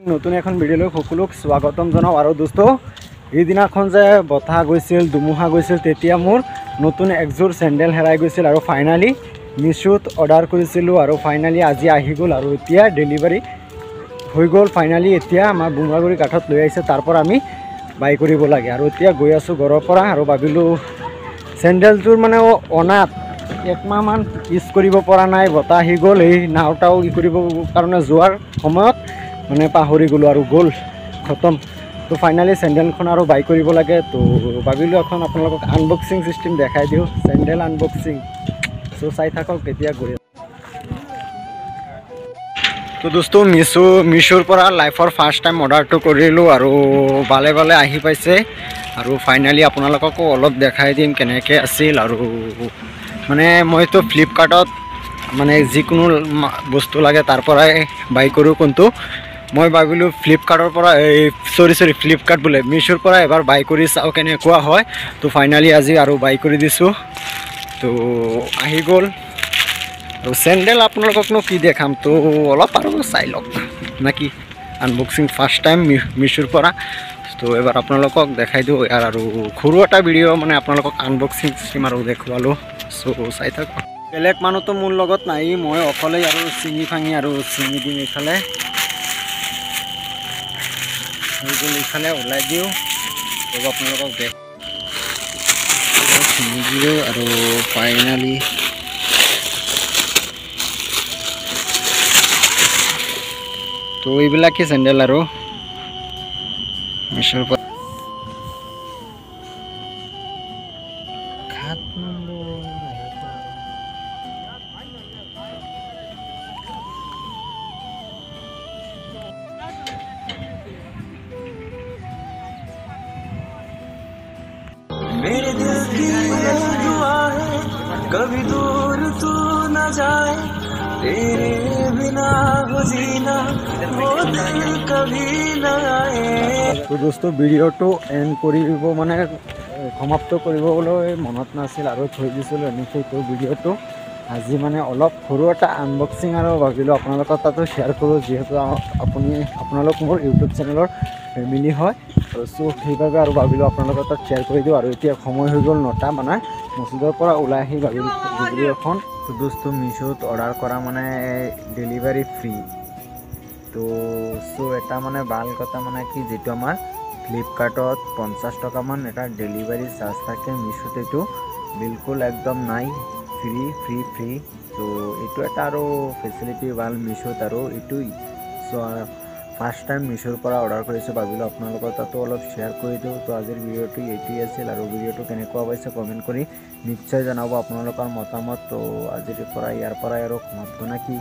নতুন এখন ভিডিঅ'লৈ সকলোক স্বাগতম জনাওঁ। আৰু দোস্ত সেইদিনাখন যে বতাহ গৈছিল ধুমুহা গৈছিল তেতিয়া মোৰ নতুন একযোৰ চেণ্ডেল হেৰাই গৈছিল আৰু ফাইনেলি মিছোত অৰ্ডাৰ কৰিছিলোঁ আৰু ফাইনেলি আজি আহি গ'ল আৰু এতিয়া ডেলিভাৰী হৈ গ'ল। ফাইনেলি এতিয়া আমাৰ বোমৰাগুৰি কাঠত লৈ আহিছে তাৰ পৰা আমি বাই কৰিব লাগে। আৰু এতিয়া গৈ আছোঁ ঘৰৰ পৰা আৰু ভাবিলোঁ চেণ্ডেলযোৰ মানে অনাত একমাহমান ইউজ কৰিব পৰা নাই বতাহ আহি গ'ল এই নাওটাও ই কৰিব কাৰণে যোৱাৰ সময়ত মানে পাহৰি গ'লোঁ আৰু গ'ল খতম। তো ফাইনেলি চেণ্ডেলখন আৰু বাই কৰিব লাগে। তো ভাবিলোঁ এখন আপোনালোকক আনবক্সিং চিষ্টেম দেখাই দিওঁ। চেণ্ডেল আনবক্সিং চ' চাই থাকক কেতিয়া গৈ তো দোস্ত মিছো মিছোৰ পৰা লাইফৰ ফাৰ্ষ্ট টাইম অৰ্ডাৰটো কৰিলোঁ আৰু ভালে ভালে আহি পাইছে। আৰু ফাইনেলি আপোনালোককো অলপ দেখাই দিম কেনেকৈ আছিল আৰু মানে মইতো ফ্লিপকাৰ্টত মানে যিকোনো বস্তু লাগে তাৰ পৰাই বাই কৰোঁ কোনটো। মই ভাবিলোঁ ফ্লিপকাৰ্টৰ পৰা এই চৰি চৰি ফ্লিপকাৰ্ট বোলে মিছোৰ পৰা এবাৰ বাই কৰি চাওঁ কেনেকুৱা হয়। তো ফাইনেলি আজি আৰু বাই কৰি দিছোঁ। তো আহি গ'ল। আৰু চেণ্ডেল আপোনালোককনো কি দেখাম? তো অলপ আৰু চাই লওক। নে কি আনবক্সিং ফাৰ্ষ্ট টাইম মিছোৰ পৰা। তো এবাৰ আপোনালোকক দেখাই দিওঁ। ইয়াৰ আৰু সৰু এটা ভিডিঅ' মানে আপোনালোকক আনবক্সিং চিষ্টেম আৰু দেখুৱালোঁ। চ' চাই থাকক। বেলেগ মানুহতো মোৰ লগত নাই। মই অকলেই আৰু চিঙি ভাঙি আৰু চিঙি দিম এইফালে। এইফালে ওলাই দিওঁ। তো আপোনালোকক চিঙি দিওঁ আৰু ফাইনেলি তো এইবিলাকে চেণ্ডেল আৰু? মিছোৰ পৰা সাত নম্বৰ की ये दुआ है कभी दूर तू न जाए तेरे बिना हो जीना वो दिन कभी न आए তো দোস্ত ভিডিঅ'টো এণ্ড কৰিব মানে এ, সমাপ্ত কৰিবলৈ মনত নাছিল আৰু থৈ দিছিলোঁ এনেকৈ তো ভিডিঅ'টো আজি মানে অলপ সৰু এটা আনবক্সিং আৰু ভাবিলোঁ আপোনালোকৰ তাতো শ্বেয়াৰ কৰোঁ যিহেতু আ- আপুনি আপোনালোক মোৰ ইউটিউব চেনেলৰ ফেমিলি হয় আৰু চ' সেইবাবে আৰু ভাবিলোঁ আপোনালোকৰ তাত শ্বেয়াৰ কৰি দিওঁ। আৰু এতিয়া সময় হৈ গ'ল নটা মানে মছজিদৰ পৰা ওলাই আহি ভাবিলোঁ ভিডিঅ'খন দোস্ত মিছোত অৰ্ডাৰ কৰা মানে ডেলিভাৰী ফ্ৰী তো চ' এটা মানে ভাল কথা মানে কি যিটো আমাৰ ফ্লিপকাৰ্টত পঞ্চাছ টকামান এটা ডেলিভাৰী চাৰ্জ থাকে মিছোত এইটো বিলকুল একদম নাই। ফ্ৰী ফ্ৰী ফ্ৰী ত' এইটো এটা আৰু ফেচিলিটি ভাল মিছোত আৰু এইটোই। চ' ফাৰ্ষ্ট টাইম মিছোৰ পৰা অৰ্ডাৰ কৰিছোঁ ভাবিলোঁ আপোনালোকৰ তাতো অলপ শ্বেয়াৰ কৰি দিওঁ। তো আজিৰ ভিডিঅ'টো এইটোৱেই আছিল আৰু ভিডিঅ'টো কেনেকুৱা পাইছে কমেণ্ট কৰি নিশ্চয় জনাব। আপোনালোকৰ মতামত তো আজিৰ পৰা ইয়াৰ পৰাই আৰু সমাপ্ত নে কি?